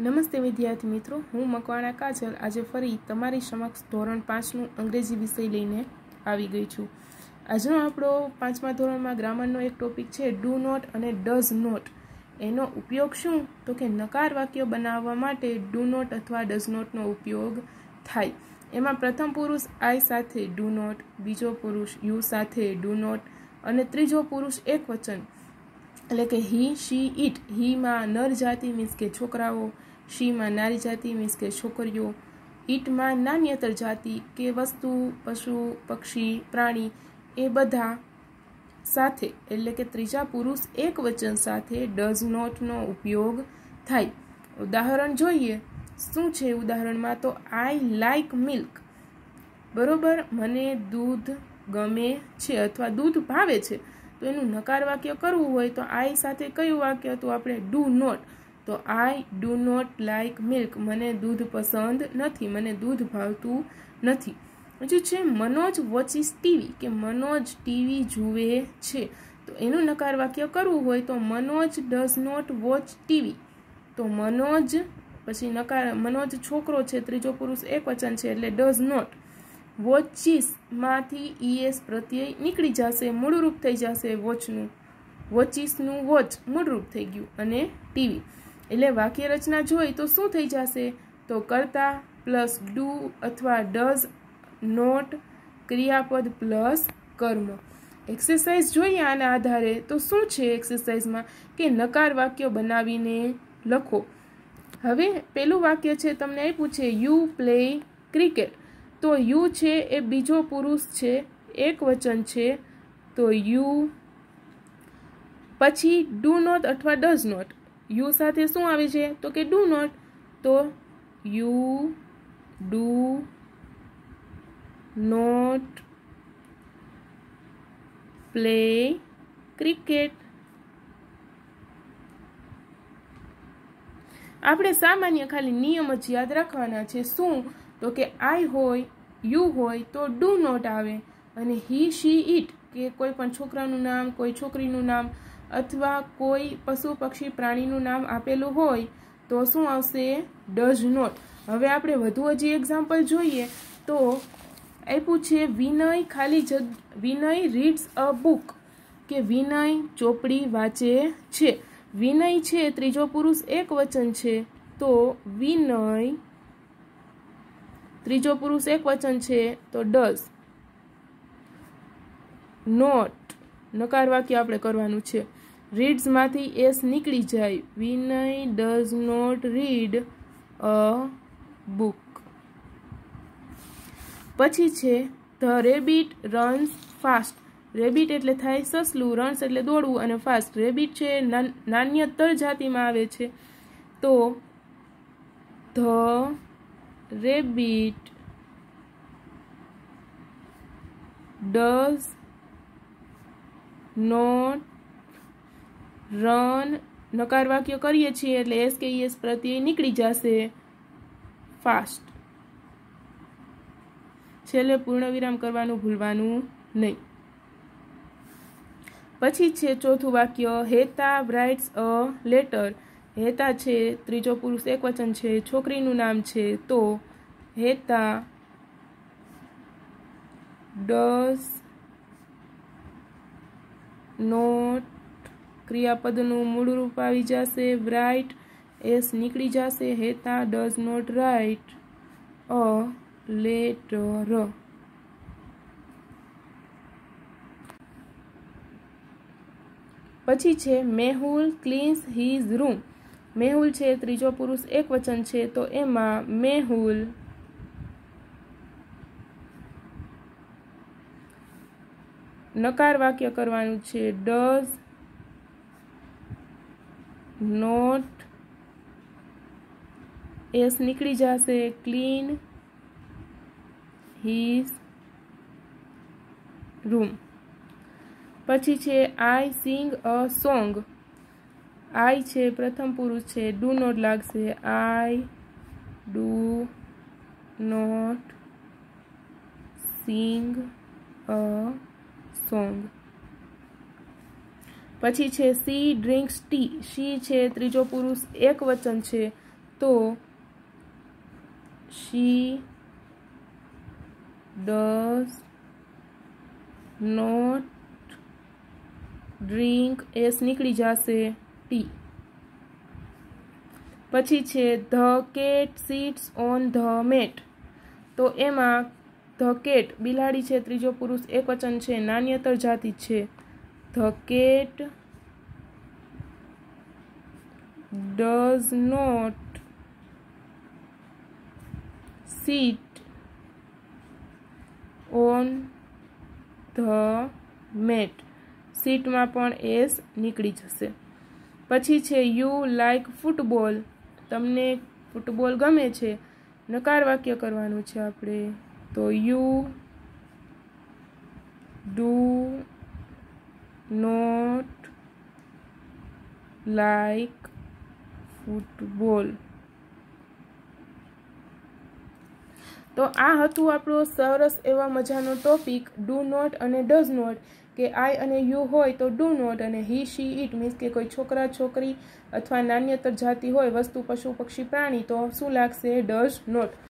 નમસ્તે વિદ્યાર્થી મિત્રો, હું મકવાણા કાજલ. આજે ફરી તમારી સમક્ષ ધોરણ પાંચનું અંગ્રેજી વિષય લઈને આવી ગઈ છું. આજનો આપણો પાંચમા ધોરણમાં ગ્રામરનો એક ટોપિક છે ડુ નોટ અને ડઝ નોટ એનો ઉપયોગ શું? તો કે નકાર વાક્ય બનાવવા માટે ડુ નોટ અથવા ડઝ નોટનો ઉપયોગ થાય. એમાં પ્રથમ પુરુષ આઈ સાથે ડુ નોટ બીજો પુરુષ યુ સાથે ડુ નોટ અને ત્રીજો પુરુષ એક વચન એટલે કે હી, શી ઇટ હીમાં નર જાતિ મીન્સ કે છોકરાઓ, શીમાં નારી જાતિ મીન્સ કે છોકરીઓ. ઈટમાં નાન્યતર જાતિ કે વસ્તુ, પશુ, પક્ષી, પ્રાણી એ બધા સાથે, એટલે કે ત્રીજા પુરુષ એક વચન સાથે ડઝ નોટનો ઉપયોગ થાય. ઉદાહરણ જોઈએ. શું છે ઉદાહરણમાં? તો આઈ લાઇક મિલ્ક બરોબર? મને દૂધ ગમે છે અથવા દૂધ ભાવે છે. તો એનું નકાર વાક્ય કરવું હોય તો આઈ સાથે કયું વાક્ય તો આપણે ડુ નોટ તો I do not like milk મને દૂધ પસંદ નથી. મને દૂધ ભાવતું નથી. હજુ છે, મનોજ વોચિસ ટીવી કે મનોજ ટીવી જુએ છે. તો એનું નકાર વાક્ય કરવું હોય તો Manoj does not watch TV તો મનોજ, પછી નકાર, મનોજ છોકરો છે, ત્રીજો પુરુષ એક વચન છે, એટલે ડઝ નોટ વોચિસમાંથી ઈએસ પ્રત્યય નીકળી જશે, મૂળરૂપ થઈ જશે વોચનું. વોચિસનું વોચ મૂળરૂપ થઈ ગયું અને ટીવી. એટલે વાક્ય રચના જોઈ તો શું થઈ જશે? તો કરતા પ્લસ ડુ અથવા ડઝ નોટ ક્રિયાપદ પ્લસ કર્મ. એક્સરસાઇઝ જોઈએ આના આધારે તો શું છે એક્સરસાઇઝમાં? કે નકાર વાક્ય બનાવીને લખો. હવે પેલું વાક્ય છે, તમને આપ્યું છે યુ પ્લે ક્રિકેટ. તો યુ છે એ બીજો પુરુષ છે, એક વચન છે, તો યુ. પછી ડુ નોટ અથવા ડઝ નોટ. યુ સાથે શું આવે છે? તો કે ડુ નોટ. તો you do not play cricket. આપણે સામાન્ય ખાલી નિયમ જ યાદ રાખવાના છે. શું? તો કે આઈ હોય, યુ હોય, તો ડુ નોટ આવે. અને હી, શી ઇટ કે કોઈ પણ છોકરાનું નામ, કોઈ છોકરીનું નામ, અથવા કોઈ પશુ, પક્ષી, પ્રાણીનું નામ આપેલું હોય, તો શું આવશે? Does not. હવે આપણે વધુ હજી એક્ઝામ્પલ જોઈએ. તો આપ્યું છે, વિનય ખાલી જગ, વિનય રીડ્સ અ બુક કે વિનય ચોપડી વાંચે છે. વિનય છે, ત્રીજો પુરુષ એક વચન છે. તો વિનય ત્રીજો પુરુષ એક વચન છે, તો ડઝ નોટ નકાર વાક્ય આપણે કરવાનું છે. રીડ્સમાંથી એસ નીકળી જાય. Vinay does not read a book પછી છે the rabbit runs fast rabbit એટલે થાય સસલું રન્સ એટલે દોડવું અને ફાસ્ટ રેબિટ છે નાન્યતર જાતિમાં આવે છે. તો the rabbit does not run નકાર વાક્ય કરીએ છીએ એટલે એસ કે એસ પ્રત્યે નીકળી જશે ફાસ્ટ. છેલ્લે પૂર્ણ વિરામ કરવાનું ભૂલવાનું નહીં. પછી છે ચોથું વાક્ય Heta writes a letter Heta છે, ત્રીજો પુરુષ એક વચન છે, છોકરીનું નામ છે, તો હેતા ડસ નોટ ક્રિયાપદનું મૂળ રૂપ આવી જશે રાઇટ એસ નીકળી જશે, Heta does not write a letter પછી છે, Mehul cleans his room Mehul છે, ત્રીજો પુરુષ એક વચન છે, તો એમાં મેહુલ નકાર વાક્ય કરવાનું છે ડઝ નોટ એસ નીકળી જશે ક્લીન હિઝ રૂમ પછી છે આઈ સિંગ અ સોંગ આઈ છે, પ્રથમ પુરુષ છે. ડુ નોટ લાગશે. I do not sing a song પછી છે સી ડ્રિંક્સ ટી શી છે, ત્રીજો પુરુષ એક વચન છે. તો she does not drink S નીકળી જશે. ટી. પછી છે the cat sits on the mat. તો એમાં ધ કેટ બિલાડી છે, ત્રીજો પુરુષ, એક વચન છે નાન્યતર જાતિ છે. The cat does not sit on the mat. સીટમાં પણ એસ નીકળી જશે. પછી છે યુ લાઇક ફૂટબોલ તમને ફૂટબોલ ગમે છે, નકાર વાક્ય કરવાનું છે આપણે. તો you do not like football તો આ હતું આપણો સરસ એવા મજાનો ટોપિક ડુ નોટ અને ડઝ નોટ કે આઈ અને યુ હોય તો ડુ નોટ અને હી, શી ઇટ મીન્સ કે કોઈ છોકરા, છોકરી અથવા નાન્યતર જાતિ હોય, વસ્તુ, પશુ, પક્ષી, પ્રાણી, તો શું લાગશે? Does not.